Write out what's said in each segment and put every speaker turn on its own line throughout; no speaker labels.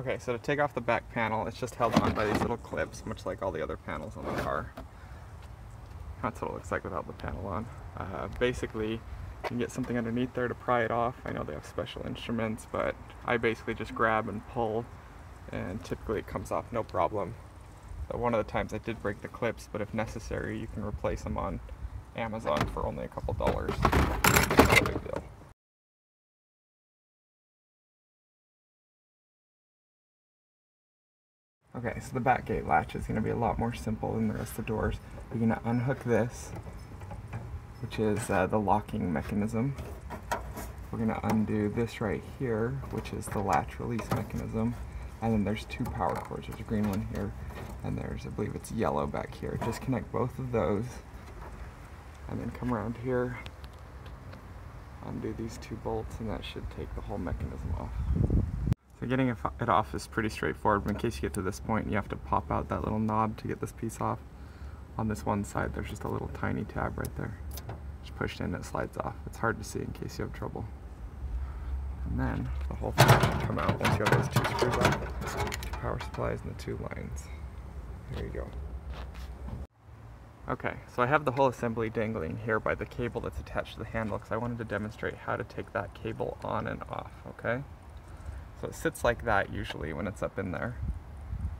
Okay, so to take off the back panel, it's just held on by these little clips, much like all the other panels on the car. That's what it looks like without the panel on. Uh, basically, you can get something underneath there to pry it off. I know they have special instruments, but I basically just grab and pull, and typically it comes off no problem. But one of the times I did break the clips, but if necessary, you can replace them on Amazon for only a couple dollars. Okay, so the back gate latch is going to be a lot more simple than the rest of the doors. You're going to unhook this, which is uh, the locking mechanism. We're going to undo this right here, which is the latch release mechanism. And then there's two power cords. There's a green one here, and there's, I believe it's yellow back here. Just connect both of those, and then come around here, undo these two bolts, and that should take the whole mechanism off. So getting it off is pretty straightforward, but in case you get to this point, you have to pop out that little knob to get this piece off. On this one side, there's just a little tiny tab right there. Just pushed in, it slides off. It's hard to see in case you have trouble. And then the whole thing should come out once you have those two screws off. Two power supplies and the two lines. There you go. Okay, so I have the whole assembly dangling here by the cable that's attached to the handle because I wanted to demonstrate how to take that cable on and off, okay? So it sits like that usually when it's up in there.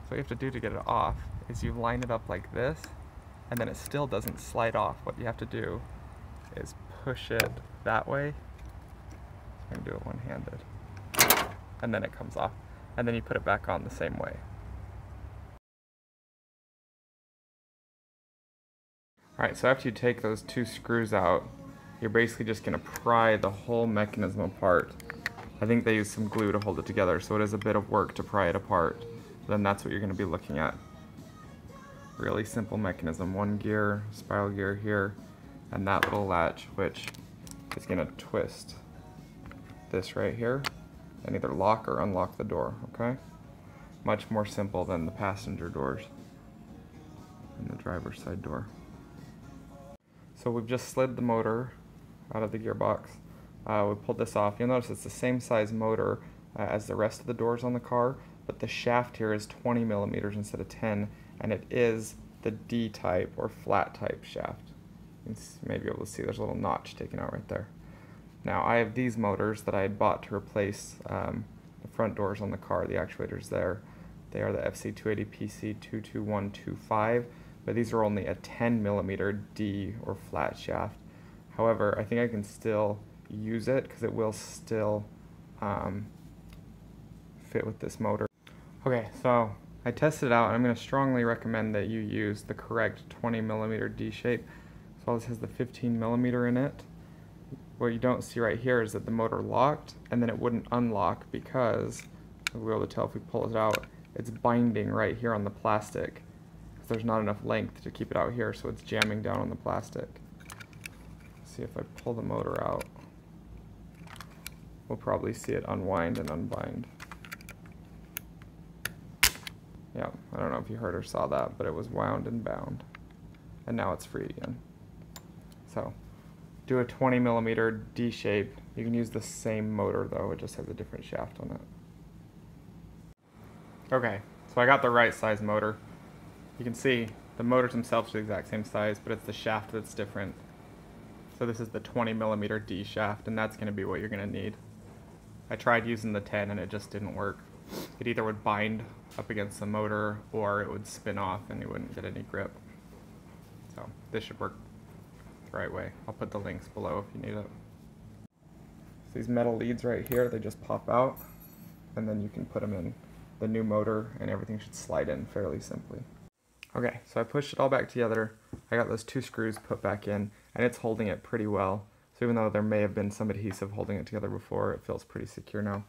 So what you have to do to get it off is you line it up like this, and then it still doesn't slide off. What you have to do is push it that way. So I'm gonna do it one-handed. And then it comes off. And then you put it back on the same way. Alright, so after you take those two screws out, you're basically just gonna pry the whole mechanism apart I think they use some glue to hold it together, so it is a bit of work to pry it apart. Then that's what you're going to be looking at. Really simple mechanism. One gear, spiral gear here, and that little latch, which is going to twist this right here and either lock or unlock the door, okay? Much more simple than the passenger doors and the driver's side door. So we've just slid the motor out of the gearbox uh, we pulled this off. You'll notice it's the same size motor uh, as the rest of the doors on the car, but the shaft here is 20 millimeters instead of 10, and it is the D type or flat type shaft. You may be able to see there's a little notch taken out right there. Now I have these motors that I had bought to replace um, the front doors on the car, the actuators there. They are the FC280PC22125, but these are only a 10 millimeter D or flat shaft. However, I think I can still use it because it will still um, fit with this motor. Okay, so I tested it out and I'm going to strongly recommend that you use the correct 20 millimeter D shape. So this has the 15 millimeter in it. What you don't see right here is that the motor locked and then it wouldn't unlock because we'll be able to tell if we pull it out, it's binding right here on the plastic. There's not enough length to keep it out here, so it's jamming down on the plastic. Let's see if I pull the motor out we'll probably see it unwind and unbind. Yeah, I don't know if you heard or saw that, but it was wound and bound. And now it's free again. So, do a 20 millimeter D shape. You can use the same motor though, it just has a different shaft on it. Okay, so I got the right size motor. You can see the motors themselves are the exact same size, but it's the shaft that's different. So this is the 20 millimeter D shaft, and that's going to be what you're going to need. I tried using the 10 and it just didn't work. It either would bind up against the motor or it would spin off and you wouldn't get any grip. So this should work the right way. I'll put the links below if you need it. So these metal leads right here, they just pop out and then you can put them in the new motor and everything should slide in fairly simply. Okay, so I pushed it all back together. I got those two screws put back in and it's holding it pretty well. So even though there may have been some adhesive holding it together before, it feels pretty secure now.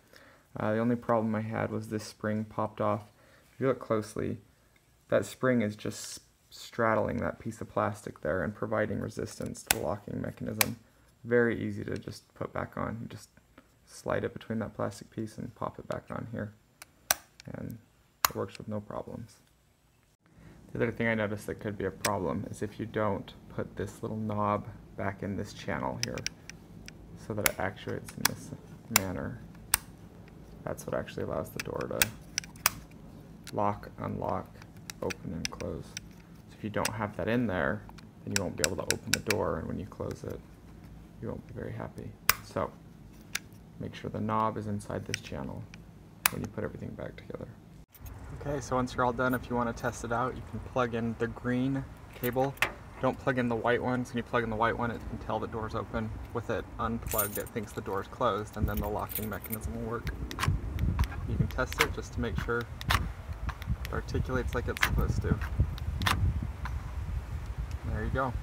Uh, the only problem I had was this spring popped off. If you look closely, that spring is just straddling that piece of plastic there and providing resistance to the locking mechanism. Very easy to just put back on. You just slide it between that plastic piece and pop it back on here. And it works with no problems. The other thing I noticed that could be a problem is if you don't put this little knob back in this channel here so that it actuates in this manner. That's what actually allows the door to lock, unlock, open and close. So if you don't have that in there, then you won't be able to open the door and when you close it, you won't be very happy. So make sure the knob is inside this channel when you put everything back together. Okay, so once you're all done, if you want to test it out, you can plug in the green cable. Don't plug in the white one, so when you plug in the white one, it can tell the door's open. With it unplugged, it thinks the door's closed, and then the locking mechanism will work. You can test it just to make sure it articulates like it's supposed to. There you go.